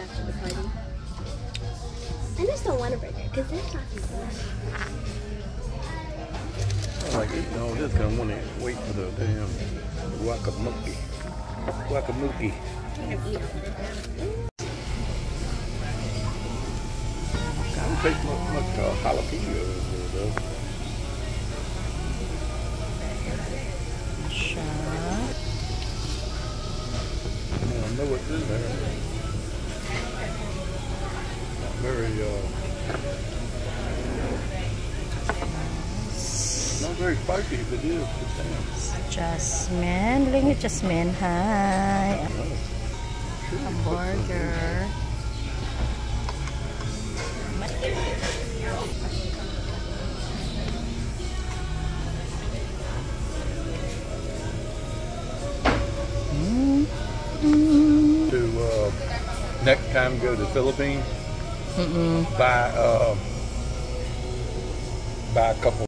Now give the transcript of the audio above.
after the party. I just don't want a burger because they're talking I like eating all this 'cause I want to wait for the damn guacamole. Guacamole. I don't taste much, much uh, jalapeno in there, though. Siya. Yeah, I know what's in there. Uh, not very spicy, but it is. It's damn. Jasmine. Look at Jasmine. Hi. A burger. To uh, next time go to Philippines, Mm-mm. buy uh, buy a couple